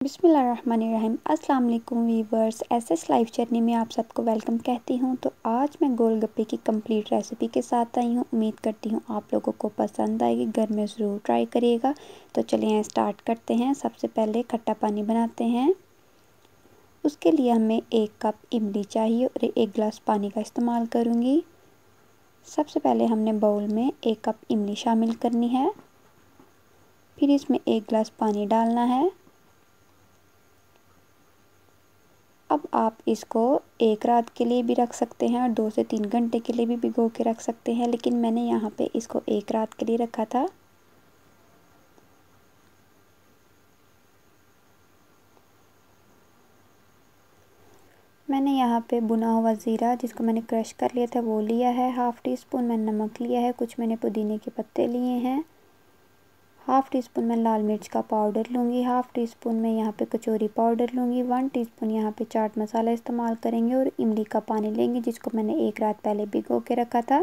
बिसमीम अस्सलाम वालेकुम viewers S S live journey में आप सबको वेलकम कहती हूँ। तो आज मैं गोलगप्पे की कंप्लीट रेसिपी के साथ आई हूँ। उम्मीद करती हूँ आप लोगों को पसंद आएगी। घर में ज़रूर ट्राई करिएगा। तो चलिए स्टार्ट करते हैं। सबसे पहले खट्टा पानी बनाते हैं। उसके लिए हमें एक कप इमली चाहिए और एक गिलास पानी का इस्तेमाल करूँगी। सबसे पहले हमने बाउल में एक कप इमली शामिल करनी है। फिर इसमें एक गिलास पानी डालना है। अब आप इसको एक रात के लिए भी रख सकते हैं और दो से तीन घंटे के लिए भी भिगो के रख सकते हैं, लेकिन मैंने यहाँ पे इसको एक रात के लिए रखा था। मैंने यहाँ पे बुना हुआ ज़ीरा जिसको मैंने क्रश कर लिया था, वो लिया है, हाफ़ टी स्पून। मैंने नमक लिया है, कुछ मैंने पुदीने के पत्ते लिए हैं। हाफ़ टी स्पून मैं लाल मिर्च का पाउडर लूँगी, हाफ़ टी स्पून मैं यहाँ पे कचौरी पाउडर लूँगी, वन टी स्पून यहाँ पर चाट मसाला इस्तेमाल करेंगे और इमली का पानी लेंगे जिसको मैंने एक रात पहले भिगो के रखा था।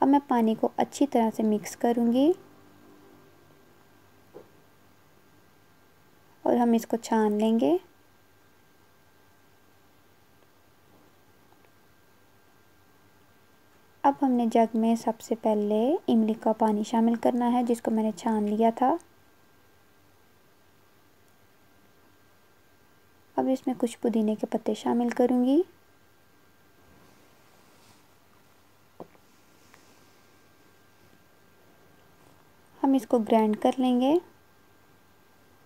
अब मैं पानी को अच्छी तरह से मिक्स करूँगी और हम इसको छान लेंगे। अब हमने जग में सबसे पहले इमली का पानी शामिल करना है, जिसको मैंने छान लिया था। अब इसमें कुछ पुदीने के पत्ते शामिल करूँगी। हम इसको ग्राइंड कर लेंगे।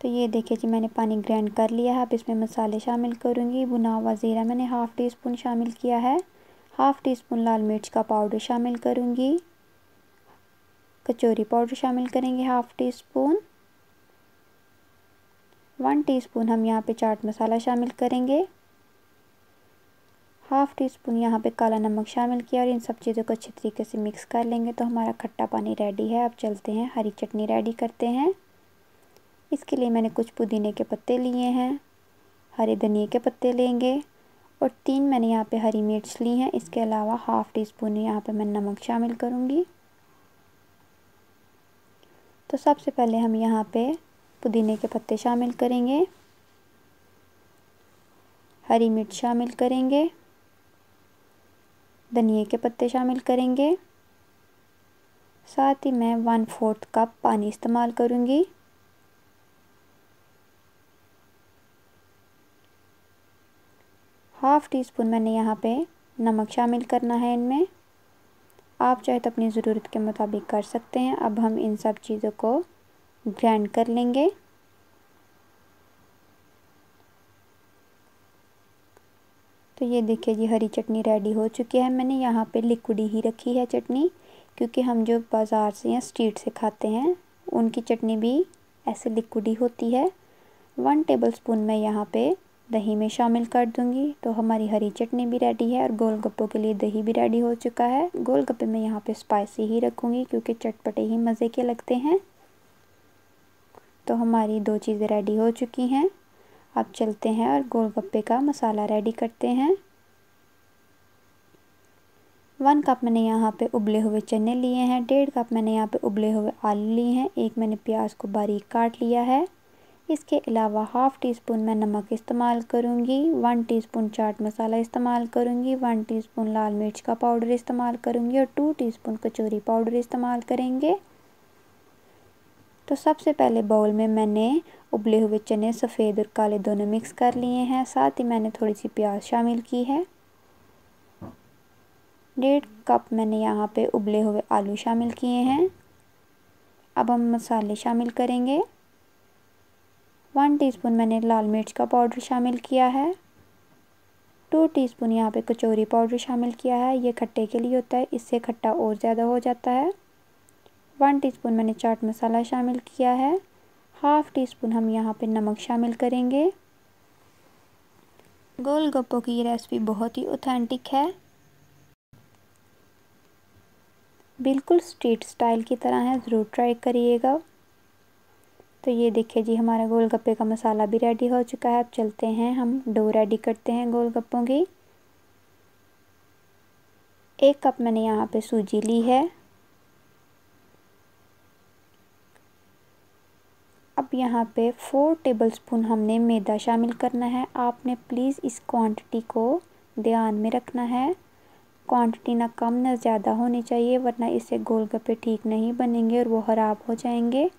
तो ये देखिए जी, मैंने पानी ग्राइंड कर लिया है। अब इसमें मसाले शामिल करूँगी। भुना हुआ ज़ीरा मैंने हाफ़ टी स्पून शामिल किया है। हाफ़ टी स्पून लाल मिर्च का पाउडर शामिल करूँगी। कचौरी पाउडर शामिल करेंगे half teaspoon one teaspoon हम यहाँ पे चाट मसाला शामिल करेंगे। हाफ़ टी स्पून यहाँ पे काला नमक शामिल किया और इन सब चीज़ों को अच्छे तरीके से मिक्स कर लेंगे तो हमारा खट्टा पानी रेडी है। अब चलते हैं, हरी चटनी रेडी करते हैं। इसके लिए मैंने कुछ पुदीने के पत्ते लिए हैं। हरे धनिए के पत्ते लेंगे। और तीन मैंने यहाँ पे हरी मिर्च ली हैं। इसके अलावा हाफ़ टी स्पून यहाँ पे मैं नमक शामिल करूँगी। तो सबसे पहले हम यहाँ पे पुदीने के पत्ते शामिल करेंगे। हरी मिर्च शामिल करेंगे। धनिए के पत्ते शामिल करेंगे। साथ ही मैं वन फोर्थ कप पानी इस्तेमाल करूँगी। हाफ़ टी स्पून मैंने यहाँ पे नमक शामिल करना है इनमें। आप चाहे तो अपनी ज़रूरत के मुताबिक कर सकते हैं। अब हम इन सब चीज़ों को ग्राइंड कर लेंगे। तो ये देखिए जी, हरी चटनी रेडी हो चुकी है। मैंने यहाँ पे लिक्विड ही रखी है चटनी, क्योंकि हम जो बाज़ार से या स्ट्रीट से खाते हैं, उनकी चटनी भी ऐसे लिक्विड होती है। वन टेबल स्पून मैं यहाँ पे दही में शामिल कर दूँगी। तो हमारी हरी चटनी भी रेडी है और गोलगप्पों के लिए दही भी रेडी हो चुका है। गोलगप्पे मैं यहाँ पे स्पाइसी ही रखूँगी क्योंकि चटपटे ही मज़े के लगते हैं। तो हमारी दो चीज़ें रेडी हो चुकी हैं। अब चलते हैं और गोलगप्पे का मसाला रेडी करते हैं। वन कप मैंने यहाँ पे उबले हुए चने लिए हैं। डेढ़ कप मैंने यहाँ पे उबले हुए आलू लिए हैं। एक मैंने प्याज को बारीक काट लिया है। इसके अलावा हाफ़ टी स्पून मैं नमक इस्तेमाल करूँगी, वन टीस्पून चाट मसाला इस्तेमाल करूँगी, वन टीस्पून लाल मिर्च का पाउडर इस्तेमाल करूँगी और टू टीस्पून कचौरी पाउडर इस्तेमाल करेंगे। तो सबसे पहले बाउल में मैंने उबले हुए चने सफ़ेद और काले दोनों मिक्स कर लिए हैं, साथ ही मैंने थोड़ी सी प्याज शामिल की है। डेढ़ कप मैंने यहाँ पे उबले हुए आलू शामिल किए हैं। अब हम मसाले शामिल करेंगे। वन टीस्पून मैंने लाल मिर्च का पाउडर शामिल किया है। टू टीस्पून यहाँ पे कचौरी पाउडर शामिल किया है। ये खट्टे के लिए होता है, इससे खट्टा और ज़्यादा हो जाता है। वन टीस्पून मैंने चाट मसाला शामिल किया है। हाफ़ टी स्पून हम यहाँ पे नमक शामिल करेंगे। गोल गोलगप्पों की ये रेसिपी बहुत ही ऑथेंटिक है। बिल्कुल स्ट्रीट स्टाइल की तरह है, ज़रूर ट्राई करिएगा। तो ये देखिए जी, हमारा गोलगप्पे का मसाला भी रेडी हो चुका है। अब चलते हैं, हम डो रेडी करते हैं गोलगप्पों की। एक कप मैंने यहाँ पे सूजी ली है। अब यहाँ पे फोर टेबलस्पून हमने मैदा शामिल करना है। आपने प्लीज़ इस क्वांटिटी को ध्यान में रखना है। क्वांटिटी ना कम ना ज़्यादा होनी चाहिए, वरना इससे गोलगप्पे ठीक नहीं बनेंगे और वो ख़राब हो जाएँगे।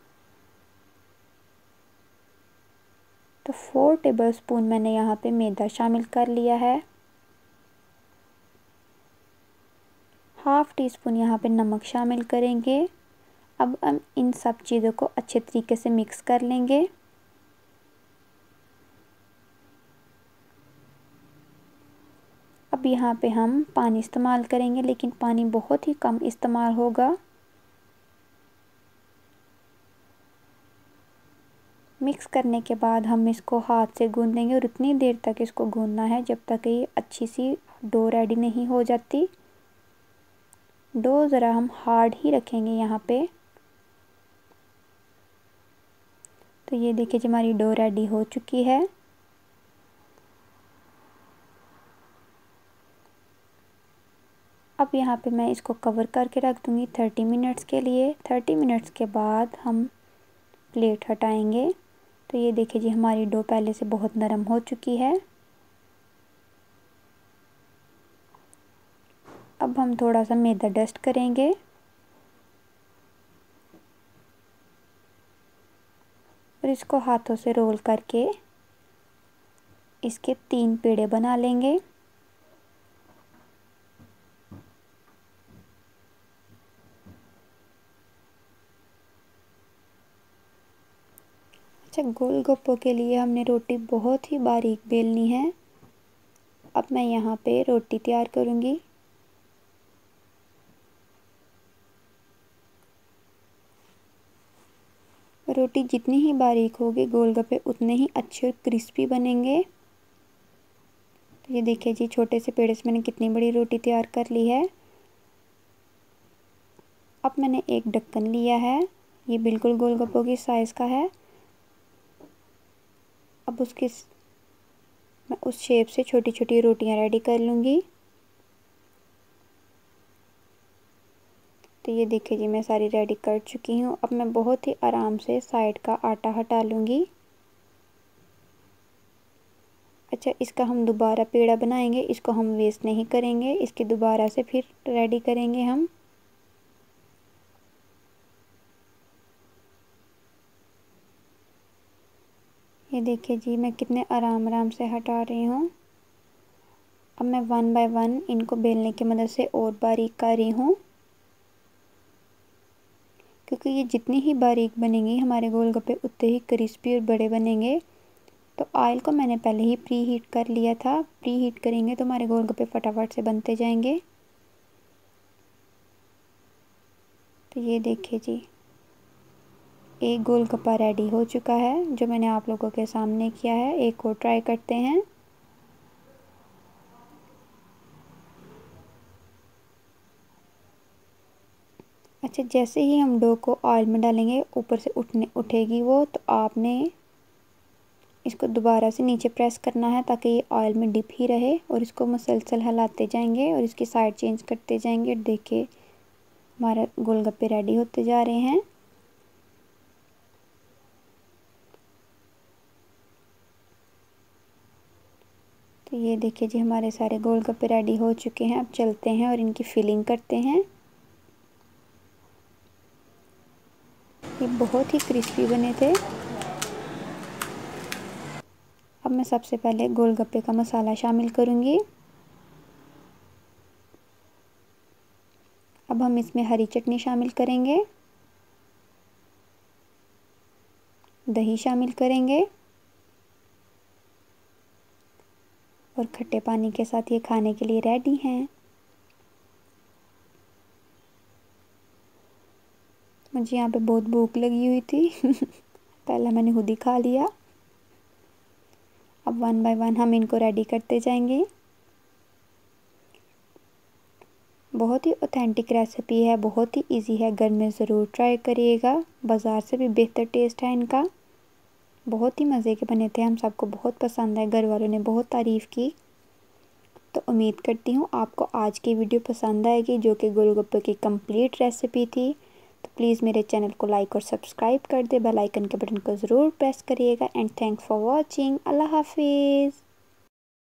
तो फोर टेबलस्पून मैंने यहाँ पे मैदा शामिल कर लिया है। हाफ़ टी स्पून यहाँ पे नमक शामिल करेंगे। अब हम इन सब चीज़ों को अच्छे तरीके से मिक्स कर लेंगे। अब यहाँ पे हम पानी इस्तेमाल करेंगे, लेकिन पानी बहुत ही कम इस्तेमाल होगा। मिक्स करने के बाद हम इसको हाथ से गूंदेंगे और उतनी देर तक इसको गूंदना है जब तक ये अच्छी सी डो रेडी नहीं हो जाती। डो ज़रा हम हार्ड ही रखेंगे यहाँ पे। तो ये देखिए जी, हमारी डो रेडी हो चुकी है। अब यहाँ पे मैं इसको कवर करके रख दूँगी थर्टी मिनट्स के लिए। थर्टी मिनट्स के बाद हम प्लेट हटाएँगे। तो ये देखिए जी, हमारी डो पहले से बहुत नरम हो चुकी है। अब हम थोड़ा सा मैदा डस्ट करेंगे। और इसको हाथों से रोल करके इसके तीन पेड़े बना लेंगे। अच्छा गोलगप्पों के लिए हमने रोटी बहुत ही बारीक बेलनी है। अब मैं यहाँ पे रोटी तैयार करूँगी। रोटी जितनी ही बारीक होगी, गोलगप्पे उतने ही अच्छे और क्रिस्पी बनेंगे। तो ये देखिए जी, छोटे से पेड़े से मैंने कितनी बड़ी रोटी तैयार कर ली है। अब मैंने एक ढक्कन लिया है। ये बिल्कुल गोलगप्पों की साइज़ का है। अब उसके मैं उस शेप से छोटी छोटी रोटियाँ रेडी कर लूँगी। तो ये देखिए जी, मैं सारी रेडी कर चुकी हूँ। अब मैं बहुत ही आराम से साइड का आटा हटा लूँगी। अच्छा इसका हम दोबारा पेड़ा बनाएँगे, इसको हम वेस्ट नहीं करेंगे, इसके दोबारा से फिर रेडी करेंगे हम। ये देखिए जी, मैं कितने आराम आराम से हटा रही हूँ। अब मैं वन बाय वन इनको बेलने की मदद से और बारीक कर रही हूँ। क्योंकि ये जितनी ही बारीक बनेंगी, हमारे गोलगप्पे उतने ही क्रिस्पी और बड़े बनेंगे। तो ऑयल को मैंने पहले ही प्री हीट कर लिया था। प्री हीट करेंगे तो हमारे गोलगप्पे फटाफट से बनते जाएँगे। तो ये देखिए जी। एक गोलगप्पा रेडी हो चुका है, जो मैंने आप लोगों के सामने किया है। एक और ट्राई करते हैं। अच्छा जैसे ही हम डो को ऑयल में डालेंगे, ऊपर से उठने, उठेगी वो तो आपने इसको दोबारा से नीचे प्रेस करना है, ताकि ये ऑयल में डिप ही रहे और इसको मसलसल हिलाते जाएँगे और इसकी साइड चेंज करते जाएँगे। देखिए, हमारा गोलगप्पे रेडी होते जा रहे हैं। तो ये देखिए जी, हमारे सारे गोलगप्पे रेडी हो चुके हैं। अब चलते हैं और इनकी फिलिंग करते हैं। ये बहुत ही क्रिस्पी बने थे। अब मैं सबसे पहले गोलगप्पे का मसाला शामिल करूँगी। अब हम इसमें हरी चटनी शामिल करेंगे। दही शामिल करेंगे। और खट्टे पानी के साथ ये खाने के लिए रेडी हैं। मुझे यहाँ पे बहुत भूख लगी हुई थी। पहला मैंने खुद ही खा लिया। अब वन बाय वन हम इनको रेडी करते जाएँगे। बहुत ही ऑथेंटिक रेसिपी है, बहुत ही इजी है। घर में ज़रूर ट्राई करिएगा। बाज़ार से भी बेहतर टेस्ट है इनका। बहुत ही मज़े के बने थे। हम सबको बहुत पसंद आए, घर वालों ने बहुत तारीफ़ की। तो उम्मीद करती हूँ आपको आज की वीडियो पसंद आएगी, जो कि गोलगप्पे की कंप्लीट रेसिपी थी। तो प्लीज़ मेरे चैनल को लाइक और सब्सक्राइब कर दे। बेल आइकन के बटन को ज़रूर प्रेस करिएगा। एंड थैंक्स फॉर वॉचिंग अल्लाह हाफिज़।